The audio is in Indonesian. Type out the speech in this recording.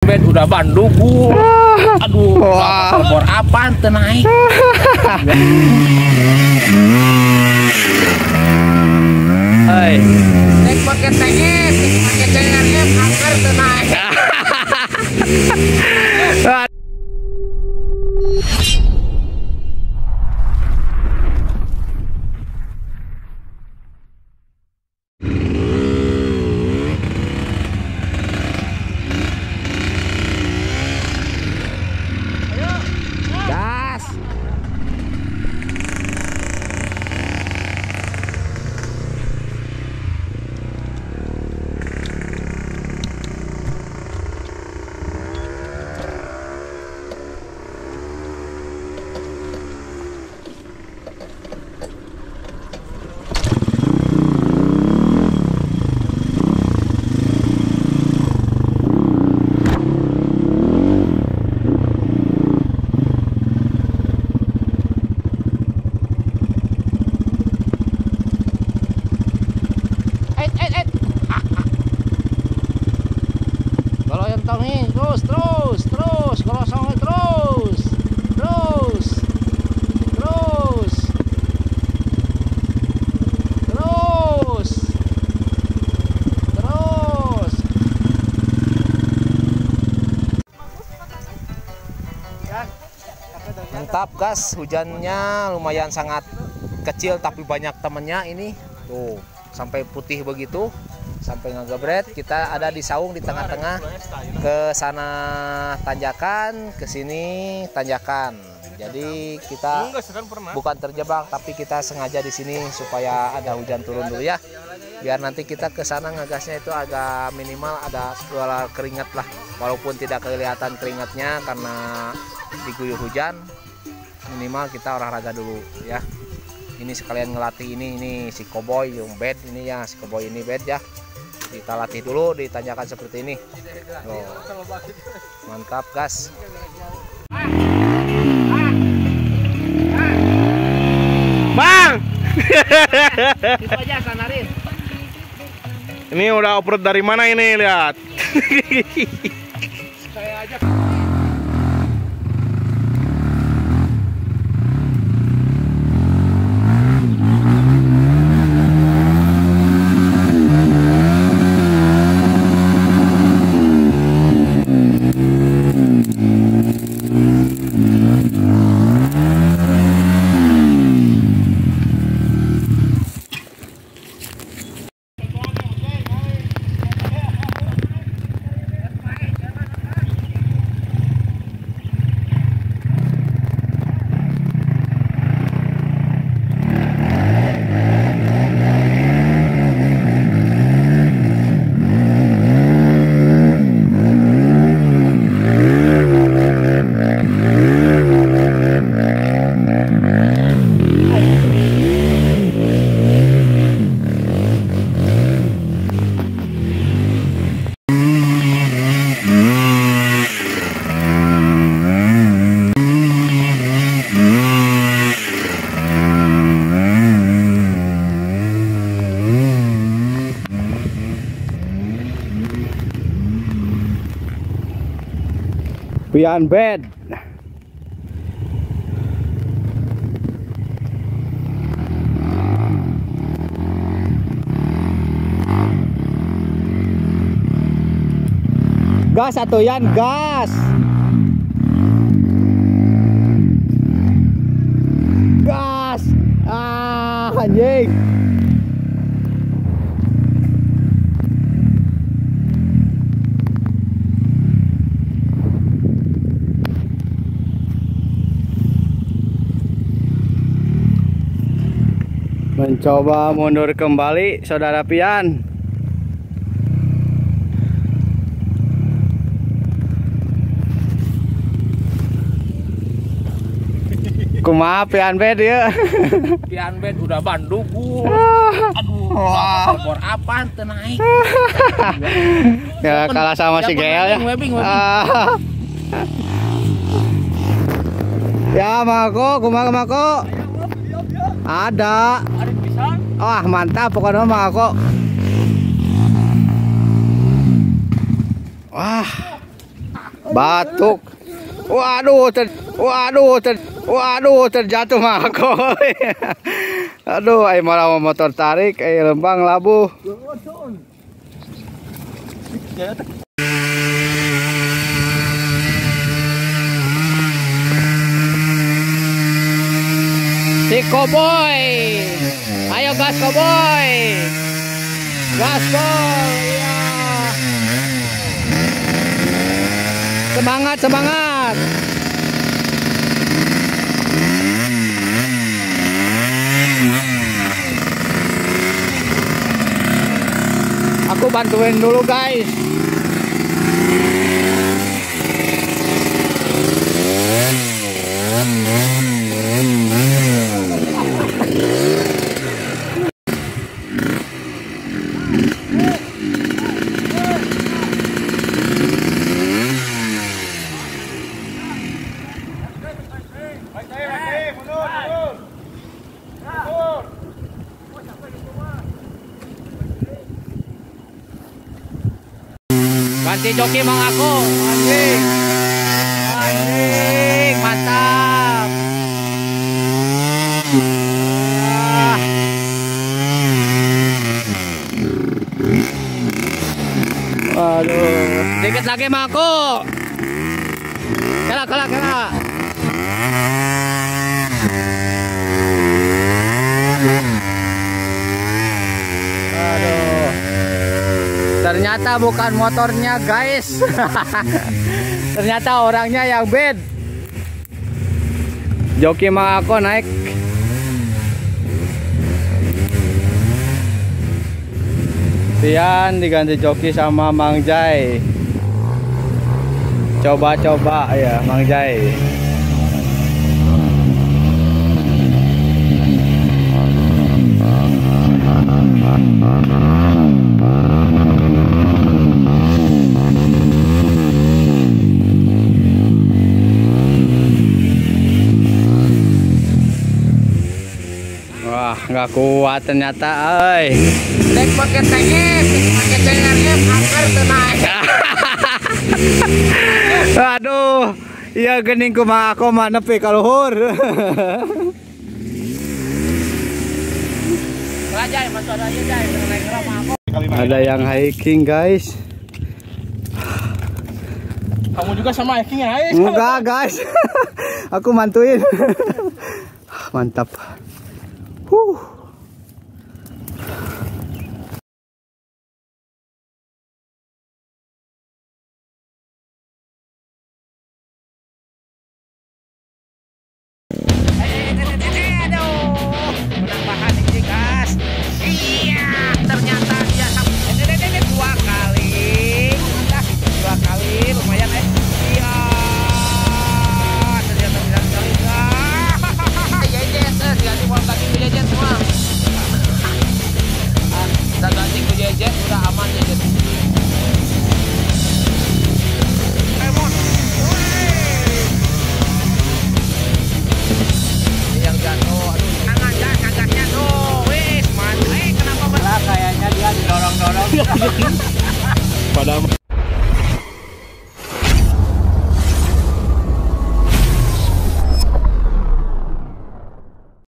Ben udah Bandung bu. Aduh, Wah. apaan teu naik? Hai. Nek pakai pakai teu naik. Gas. Eh, eh, eh. Nih, terus, terus, terus, sama terus, terus, terus, terus, terus. Mantap gas, hujannya lumayan sangat kecil tapi banyak temennya ini. Tuh, sampai putih begitu, sampai ngegebret. Kita ada di saung di tengah-tengah. Ke sana tanjakan, ke sini tanjakan. Jadi kita bukan terjebak tapi kita sengaja di sini supaya ada hujan turun dulu ya. Biar nanti kita ke sana ngegasnya itu agak minimal ada suara keringat lah. Walaupun tidak kelihatan keringatnya karena diguyur hujan minimal kita olahraga dulu ya ini sekalian ngelatih ini ini si koboi yang bed ini ya si koboi ini bed ya kita latih dulu ditanyakan seperti ini Tuh. mantap gas Bang, Itu aja sanarin. ini udah operate dari mana ini lihat? Pian bed. Gas atau yan gas. Gas. Ah anjing mencoba mundur kembali saudara Pian. Kumaha Pian bed ya? Pian Ben udah Bandung. Aduh, Wah. bor apaan teu naik? ya kalah sama si Gel ya? ya mako kumaha mako? Ada wah mantap pokoknya mako wah batuk. Waduh, ter, waduh, ter, waduh, terjatuh mah aku. Aduh, ay malah motor tarik, ay lembang labu. Si Koboy. Ayo gas Koboy. Gas. Ya. Semangat, semangat. Aku bantuin dulu guys. Ganti joki mang aku. Anjing. Anjing, mantap. Ah. Aduh, dikit lagi mang aku. Kela, kela, kela. Aduh. Ternyata bukan motornya guys. Ternyata orangnya yang bed. Joki mah aku naik. Tian diganti joki sama Mang Jai. Coba-coba ya Mang Jai nggak kuat ternyata, ay. Dek pakai tengek, pakai cengernya hampir tenang. Aduh, iya gening kumaha aku mah nepi ka luhur. Rajai, masuk aja jai, naik kerama aku. Ada yang hiking, guys. Kamu juga sama hiking ya? Ais? Enggak, guys. aku mantuin. Mantap. Whew. Padam.